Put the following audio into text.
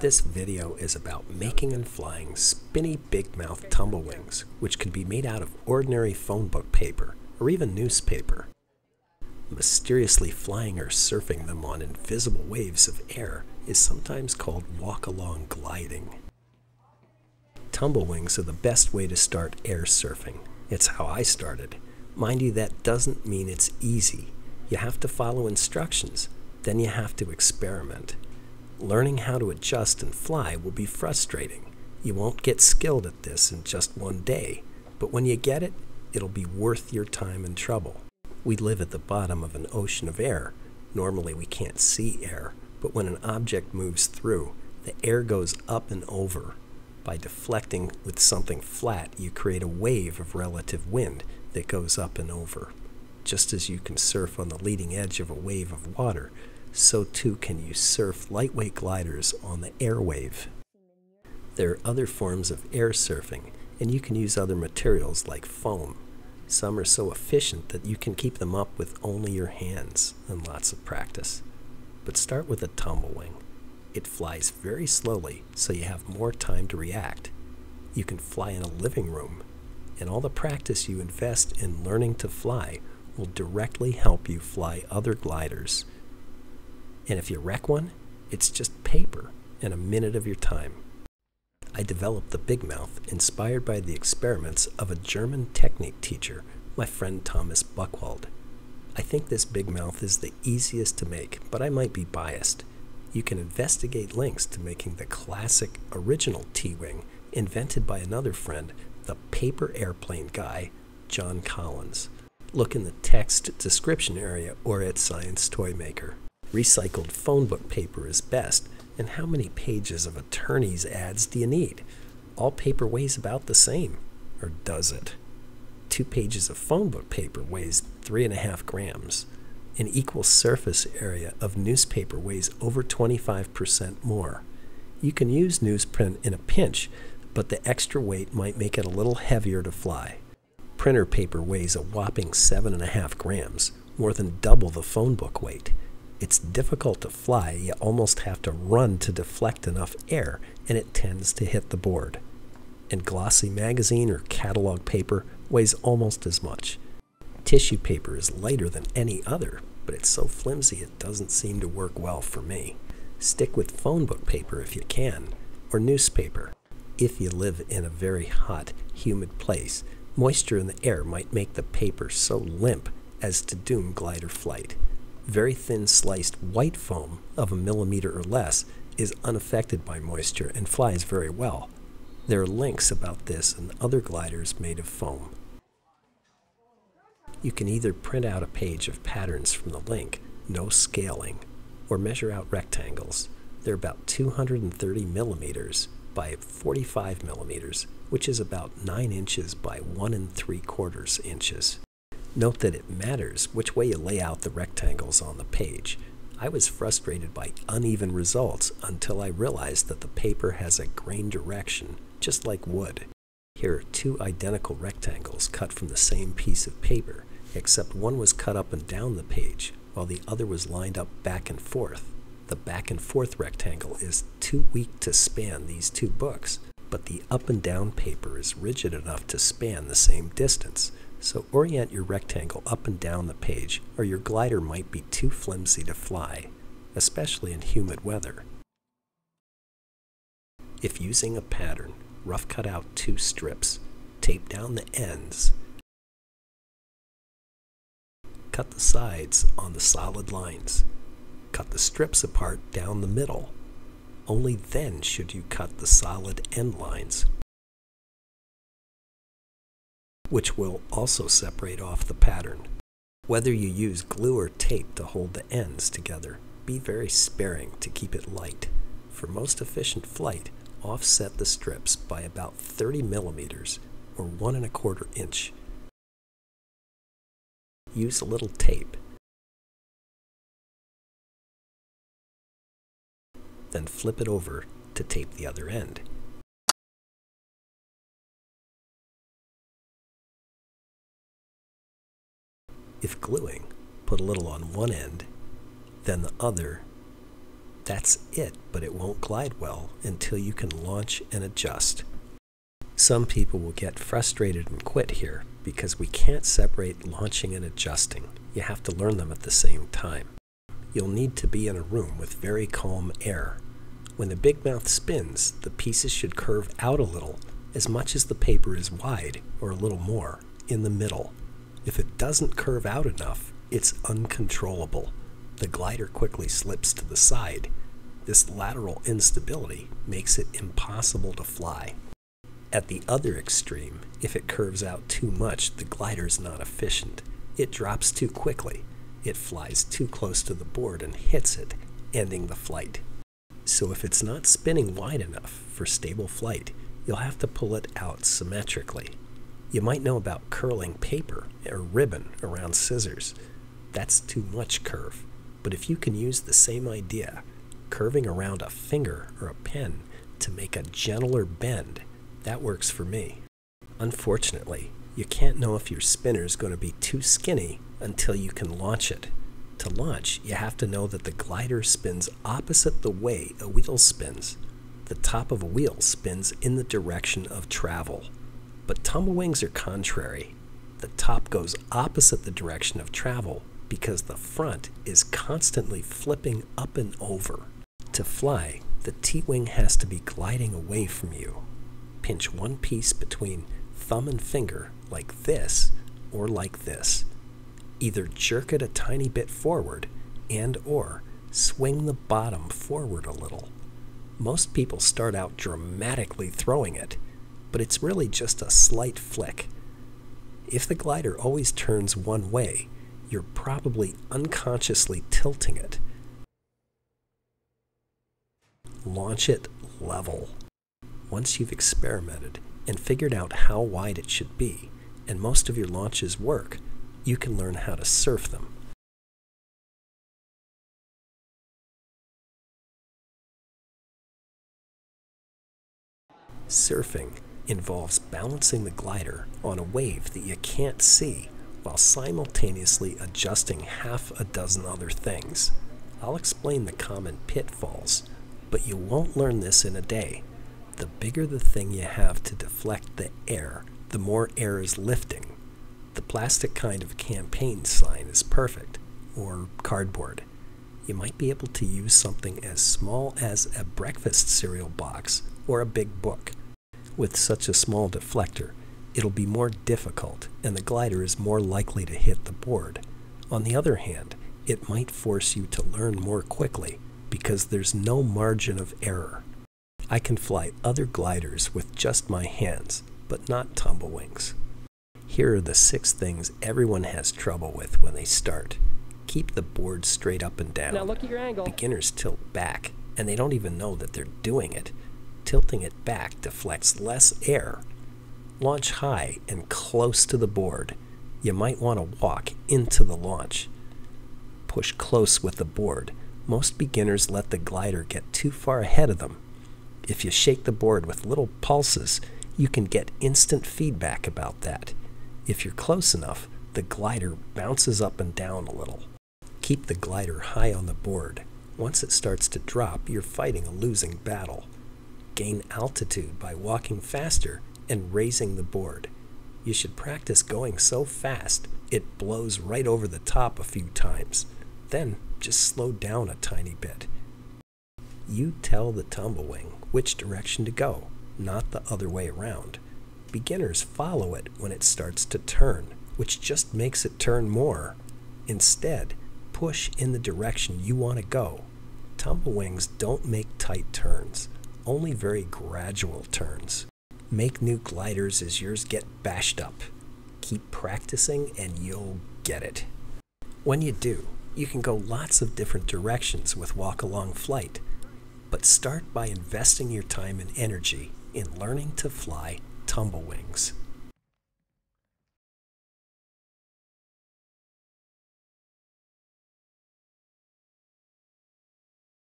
This video is about making and flying spinny big mouth tumblewings, which can be made out of ordinary phone book paper or even newspaper. Mysteriously flying or surfing them on invisible waves of air is sometimes called walk-along gliding. Tumblewings are the best way to start air surfing. It's how I started. Mind you, that doesn't mean it's easy. You have to follow instructions, then you have to experiment. Learning how to adjust and fly will be frustrating. You won't get skilled at this in just one day, but when you get it, it'll be worth your time and trouble. We live at the bottom of an ocean of air. Normally we can't see air, but when an object moves through, the air goes up and over. By deflecting with something flat, you create a wave of relative wind that goes up and over. Just as you can surf on the leading edge of a wave of water, so too can you surf lightweight gliders on the airwave. There are other forms of air surfing, and you can use other materials like foam. Some are so efficient that you can keep them up with only your hands and lots of practice. But start with a tumblewing. It flies very slowly, so you have more time to react. You can fly in a living room, and all the practice you invest in learning to fly will directly help you fly other gliders. And if you wreck one, it's just paper and a minute of your time. I developed the Big Mouth inspired by the experiments of a German technique teacher, my friend Thomas Buckwald. I think this Big Mouth is the easiest to make, but I might be biased. You can investigate links to making the classic original T-Wing invented by another friend, the paper airplane guy, John Collins. Look in the text description area or at Science Toy Maker. Recycled phone book paper is best, and how many pages of attorney's ads do you need? All paper weighs about the same, or does it? Two pages of phone book paper weighs three and a half grams. An equal surface area of newspaper weighs over 25% more. You can use newsprint in a pinch, but the extra weight might make it a little heavier to fly. Printer paper weighs a whopping 7.5 grams, more than double the phone book weight. It's difficult to fly, you almost have to run to deflect enough air, and it tends to hit the board. And glossy magazine or catalog paper weighs almost as much. Tissue paper is lighter than any other, but it's so flimsy it doesn't seem to work well for me. Stick with phone book paper if you can, or newspaper. If you live in a very hot, humid place, moisture in the air might make the paper so limp as to doom glider flight. Very thin sliced white foam of a millimeter or less is unaffected by moisture and flies very well. There are links about this and other gliders made of foam. You can either print out a page of patterns from the link, no scaling, or measure out rectangles. They're about 230 millimeters by 45 millimeters, which is about 9 inches by 1 and 3 quarters inches. Note that it matters which way you lay out the rectangles on the page. I was frustrated by uneven results until I realized that the paper has a grain direction, just like wood. Here are two identical rectangles cut from the same piece of paper, except one was cut up and down the page, while the other was lined up back and forth. The back and forth rectangle is too weak to span these two books, but the up and down paper is rigid enough to span the same distance. So orient your rectangle up and down the page, or your glider might be too flimsy to fly, especially in humid weather. If using a pattern, rough cut out two strips, tape down the ends, cut the sides on the solid lines, cut the strips apart down the middle. Only then should you cut the solid end lines, which will also separate off the pattern. Whether you use glue or tape to hold the ends together, be very sparing to keep it light. For most efficient flight, offset the strips by about 30 millimeters or one and a quarter inch. Use a little tape. Then flip it over to tape the other end. If gluing, put a little on one end, then the other, That's it, but it won't glide well until you can launch and adjust. Some people will get frustrated and quit here because we can't separate launching and adjusting. You have to learn them at the same time. You'll need to be in a room with very calm air. When the big mouth spins, the pieces should curve out a little, as much as the paper is wide, or a little more, in the middle. If it doesn't curve out enough, it's uncontrollable. The glider quickly slips to the side. This lateral instability makes it impossible to fly. At the other extreme, if it curves out too much, the glider is not efficient. It drops too quickly. It flies too close to the board and hits it, ending the flight. So if it's not spinning wide enough for stable flight, you'll have to pull it out symmetrically. You might know about curling paper or ribbon around scissors. That's too much curve. But if you can use the same idea, curving around a finger or a pen to make a gentler bend, that works for me. Unfortunately, you can't know if your spinner is going to be too skinny until you can launch it. To launch, you have to know that the glider spins opposite the way a wheel spins. The top of a wheel spins in the direction of travel. But tumblewings are contrary. The top goes opposite the direction of travel because the front is constantly flipping up and over. To fly, the T-wing has to be gliding away from you pinch one piece between thumb and finger like this or like this. Either jerk it a tiny bit forward and or swing the bottom forward a little. Most people start out dramatically throwing it, but it's really just a slight flick. If the glider always turns one way, you're probably unconsciously tilting it. Launch it level once you've experimented and figured out how wide it should be, and most of your launches work, you can learn how to surf them. Surfing involves balancing the glider on a wave that you can't see while simultaneously adjusting half a dozen other things. I'll explain the common pitfalls, but you won't learn this in a day the bigger the thing you have to deflect the air, the more air is lifting. The plastic kind of campaign sign is perfect, or cardboard. You might be able to use something as small as a breakfast cereal box or a big book. With such a small deflector, it'll be more difficult and the glider is more likely to hit the board. On the other hand, it might force you to learn more quickly because there's no margin of error. I can fly other gliders with just my hands, but not tumblewings. Here are the six things everyone has trouble with when they start. Keep the board straight up and down. Now look at your angle. Beginners tilt back, and they don't even know that they're doing it. Tilting it back deflects less air. Launch high and close to the board. You might want to walk into the launch. Push close with the board. Most beginners let the glider get too far ahead of them if you shake the board with little pulses, you can get instant feedback about that. If you're close enough, the glider bounces up and down a little. Keep the glider high on the board. Once it starts to drop, you're fighting a losing battle. Gain altitude by walking faster and raising the board. You should practice going so fast it blows right over the top a few times. Then just slow down a tiny bit. You tell the tumblewing which direction to go, not the other way around. Beginners follow it when it starts to turn, which just makes it turn more. Instead, push in the direction you want to go. Tumblewings don't make tight turns, only very gradual turns. Make new gliders as yours get bashed up. Keep practicing and you'll get it. When you do, you can go lots of different directions with walk along flight but start by investing your time and energy in learning to fly tumblewings.